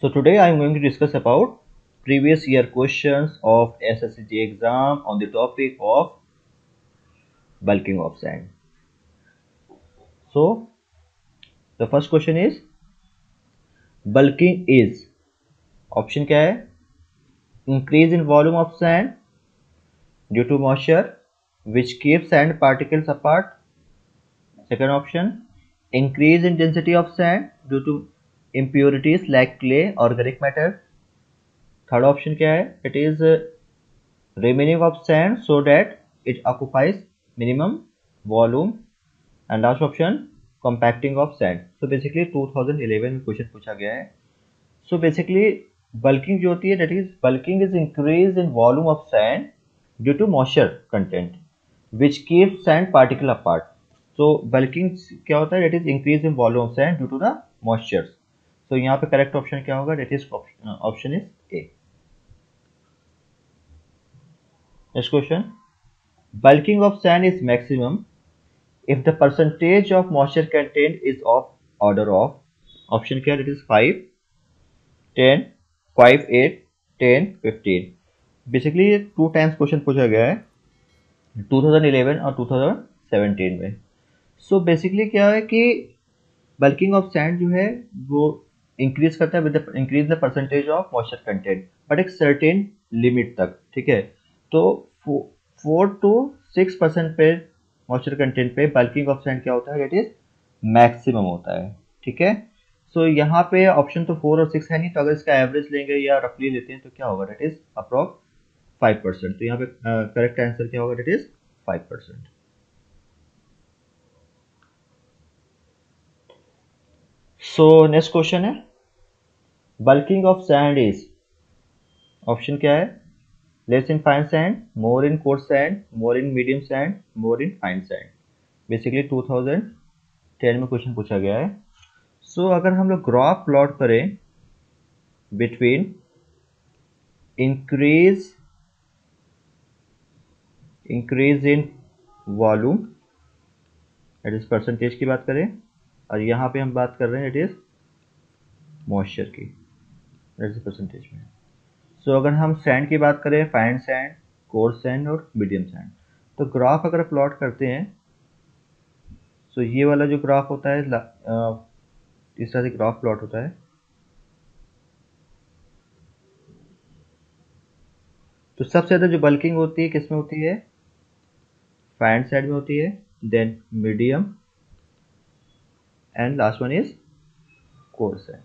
So today I am going to discuss about previous year questions of SSCG exam on the topic of bulking of sand. So the first question is bulking is option क्या है increase in volume of sand due to moisture which keeps sand particles apart. Second option increase in density of sand due to impurities like clay organic matter third option क्या है? It is remaining of sand so that it occupies minimum volume and last option compacting of sand so basically 2011 में question पूछा गया है. So basically bulking जो होती है that is bulking is increase in volume of sand due to moisture content which keep sand particular part so bulking क्या होता है? That is increase in volume of sand due to the moistures तो यहाँ पे correct option क्या होगा? That is option is A next question bulking of sand is maximum if the percentage of moisture content is of order of, option क्या? It is 5 10 5 8 10 15 basically two times question पूछा गया है 2011 और 2017 में। So so basically क्या है कि bulking of sand जो है, वो इंक्रीज करता है with increase the percentage of moisture content but एक सर्टेन लिमिट तक ठीक है? तो फोर टू सिक्स परसेंट पे मॉइस्चर कंटेंट पे बल्किंग ऑफ़ सैंड क्या होता है? डेट इज़ मैक्सिमम होता है ठीक है? सो so, यहाँ पे ऑप्शन तो फोर और सिक्स है नहीं तो अगर इसका एवरेज लेंगे या रफली लेते हैं तो क्या होगा? That is approx five percent तो यहाँ पे करेक्ट uh, आंसर क्या होगा? That is five percent so next question है। Bulking of sand is option क्या है? Less in fine sand more in coarse sand more in medium sand more in fine sand basically 2010 में question पूछा गया है। So so, अगर हम लोग ग्राफ प्लॉट करें between increase increase in volume at is percentage की बात करें और यहाँ पे हम बात कर रहे हैं इट इज़ मॉइस्चर की। परसेंटेज में। सो so, अगर हम सैंड की बात करें फाइन सैंड कोर्स सैंड और मीडियम सैंड तो ग्राफ अगर प्लॉट करते हैं सो so ये वाला जो ग्राफ होता है इस तरह से ग्राफ प्लॉट होता है। तो सबसे ज़्यादा जो बल्किंग होती है किसमें होती है? फाइन साइड में होती है then medium and last one is coarse है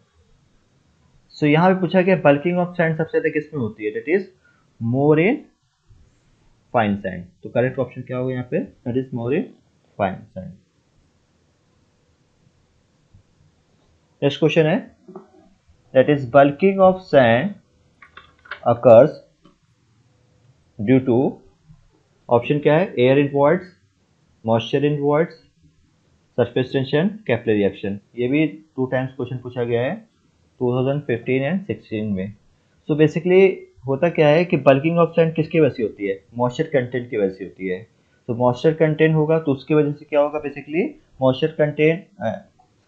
सो so, यहाँ पे पूछा गया बल्किंग ऑफ़ सैंड सबसे ज़्यादा किसमें होती है? That is more in fine sand तो करेक्ट ऑप्शन क्या होगा यहाँ पे? That is more in fine sand next question है। That is bulking of sand occurs due to option क्या है? Air in voids moisture in voids surface tension capillary reaction ये भी टू टाइम्स क्वेश्चन पूछा गया है। 2015 एंड 16 में। So so basically होता क्या है कि बल्किंग ऑफ़ सैंड किसकी वजह से होती है? मॉइस्चर कंटेंट की वजह से होती है। तो मॉइस्चर कंटेंट होगा तो उसकी वजह से क्या होगा बेसिकली मॉइस्चर कंटेंट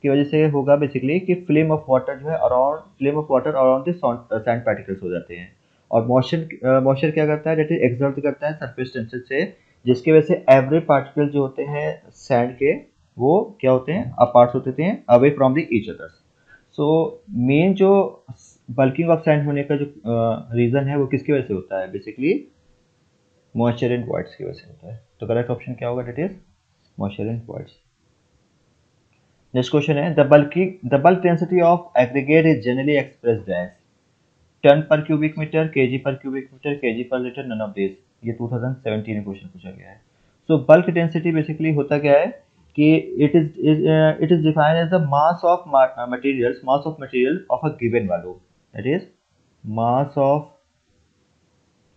की वजह से होगा बेसिकली कि फ्लेम ऑफ़ वाटर जो है around flame of water around sand particles हो जाते हैं। और मॉइस्चर मॉइस्चर क्या करता है? डेट करता है सरफेस टेंशन से, जिसकी वजह से एवरी पार्टिकल जो होते हैं सैंड के, वो क्या होते हैं? अपार्ट होते हैं away from the each others so main जो बल्किंग ऑफ़ सैंड होने का जो रीज़न uh, है वो किसकी वजह से होता है? बेसिकली मॉइस्चर एंड वॉइड्स की वजह से होता है। तो करेक्ट ऑप्शन क्या होगा? That is moisture and voids next question है the bulking the bulk density of aggregate is generally expressed as tonne per cubic metre kg per cubic metre kg per litre none of this ये 2017 में question पूछा गया है। So bulk density basically होता क्या है? कि it is it is defined as the mass of material mass of material of a given value that is mass of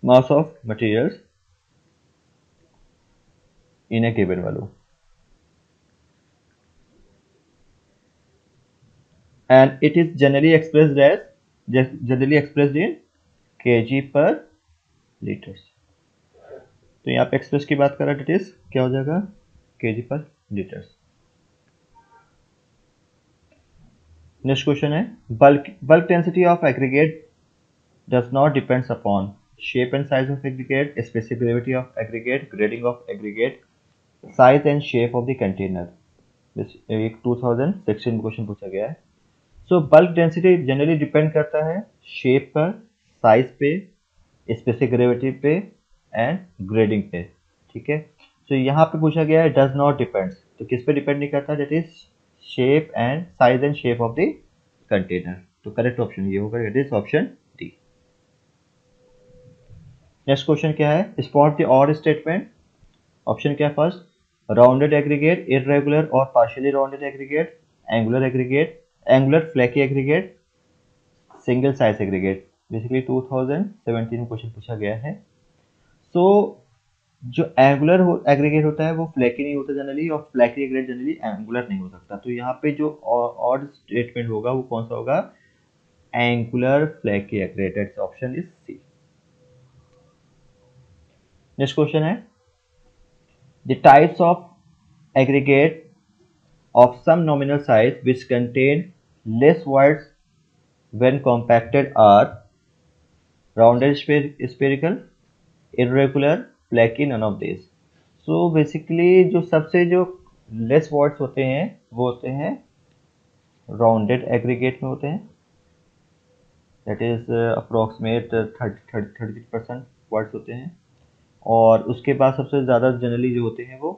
mass of materials in a given value and it is generally express as generally express in K G per litre तो यहाँ पर express की बात कर रहा it is क्या हो जाएगा? K G per liters. Next question है bulk bulk density of aggregate does not depends upon shape and size of aggregate gravity of aggregate grading of aggregate size and shape of the container एक 2016 में question पूछा गया है। So bulk density generally depend करता है shape पर size पे specific gravity पे एंड ग्रेडिंग पे। ठीक है? तो यहाँ पे पूछा गया है डज नॉट डिपेंड तो किस पे डिपेंड नहीं करता? That is shape and size and shape of the container तो करेक्ट ऑप्शन ये होगा it is option D next question क्या है? Spot the odd statement option क्या है फ़र्स्ट राउंडेड एग्रीगेट इरेगुलर और partially rounded aggregate angular aggregate angular flaky aggregate single size aggregate basically 2017 में question पूछा गया है। सो जो एंगुलर हो, एग्रीगेट होता है वो फ्लैकी नहीं होता जनरली और फ्लैकी एग्रीगेट जनरली एंगुलर नहीं हो सकता। तो यहाँ पे जो ऑड स्टेटमेंट होगा वो कौन सा होगा? Angular flaky aggregate option is C next question है। The types of aggregate of some nominal size which contain less voids when compacted are rounded spherical irregular flaky none of these so जो सबसे जो less voids होते हैं, वो होते हैं rounded aggregate में होते हैं। That is approximate thirty thirty percent voids होते हैं। और उसके बाद सबसे ज़्यादा जनरली जो होते हैं वो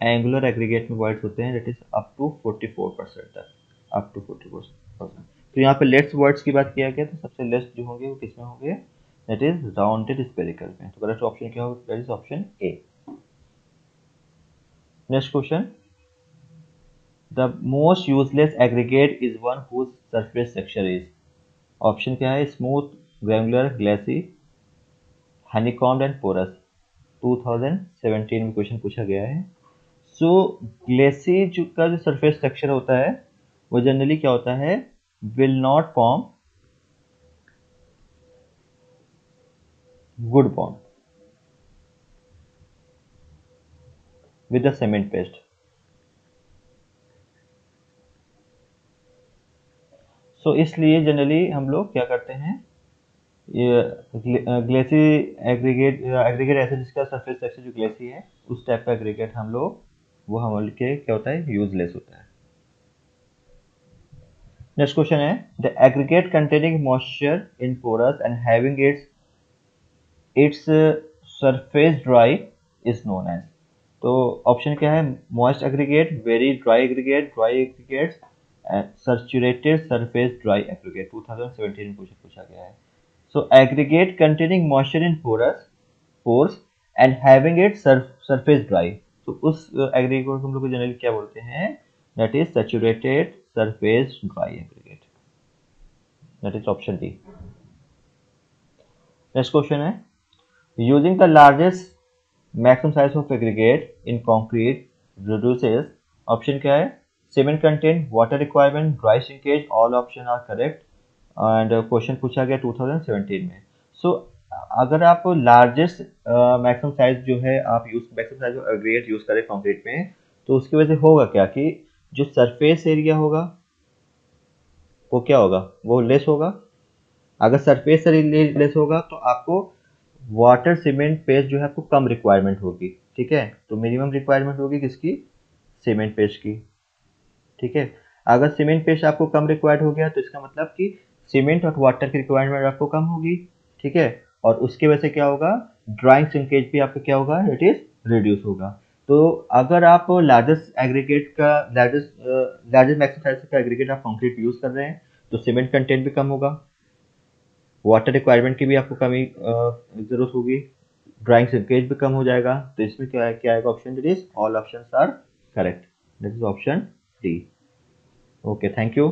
एंगुलर एग्रीगेट में वर्ड्स होते हैं। That is up to forty four percent तक। Up to forty four percent तो यहाँ पे लेट्स वर्ड्स की बात किया गया तो सबसे लेस्ट जो होंगे वो किसमें होंगे? दैट इज़ राउंडेड स्पेरिकल में। तो करेक्ट ऑप्शन क्या होगा? That is option A next question the most useless aggregate is one whose surface structure is option क्या है? Smooth granular glassy honeycombed and porous 2017 में क्वेश्चन पूछा गया है। सो ग्लेसी का जो सरफेस स्ट्रक्चर होता है, वो जनरली क्या होता है? Will not form good bond with the cement paste. So so, इसलिए जनरली हम लोग क्या करते हैं ये ग्लेसी एग्रीगेट एग्रीगेट ऐसे जिसका सरफेस टेक्सचर जो ग्लेसी है उस टाइप का एग्रीगेट हम लोग वो हम के क्या होता है यूजलेस होता है नेक्स्ट क्वेश्चन है the aggregate containing moisture in pores and having its its surface dry is known as. तो ऑप्शन क्या है? Moist aggregate, very dry aggregate dry aggregate saturated surface dry aggregate. 2017 में क्वेश्चन पूछा गया है। So aggregate containing moisture in pores pores and having it surface dry तो उस aggregate को हम लोग जनरली क्या बोलते हैं? That is saturated surface dry aggregate that is option D next question है। Using the largest maximum size of aggregate in concrete reduces option क्या है cement content water requirement dry shrinkage all option are correct and question पूछा गया 2017 में so so, अगर आप largest maximum size जो है आप use maximum size aggregate use करें कंक्रीट में तो उसकी वजह से होगा क्या कि जो सरफेस एरिया होगा वो क्या होगा वो लेस होगा अगर सरफेस एरिया लेस होगा तो आपको वाटर सीमेंट पेस्ट जो है आपको कम रिक्वायरमेंट होगी, ठीक है? तो मिनिमम रिक्वायरमेंट होगी किसकी? सीमेंट पेस्ट की, ठीक है? अगर सीमेंट पेस्ट आपको कम रिक्वायर्ड हो गया तो इसका मतलब कि सीमेंट और वाटर की रिक्वायरमेंट आपको कम होगी, ठीक है? और उसकी वजह से क्या होगा? ड्राइंग सिंकेज भी आपका क्या होगा? इट इज़ रिड्यूस होगा। तो अगर आप लार्जेस्ट एग्रीगेट का लार्जेस्ट लार्जेस्ट मैक्सिमम साइज़ का एग्रीगेट आप कंक्रीट यूज़ कर रहे हैं तो सीमेंट कंटेंट भी कम होगा। वाटर रिक्वायरमेंट की भी आपको कमी ज़रूरत होगी। ड्राइंग सिंकेज भी कम हो जाएगा। तो इसमें क्या क्या आएगा option that is all option are correct this is option D okay thank you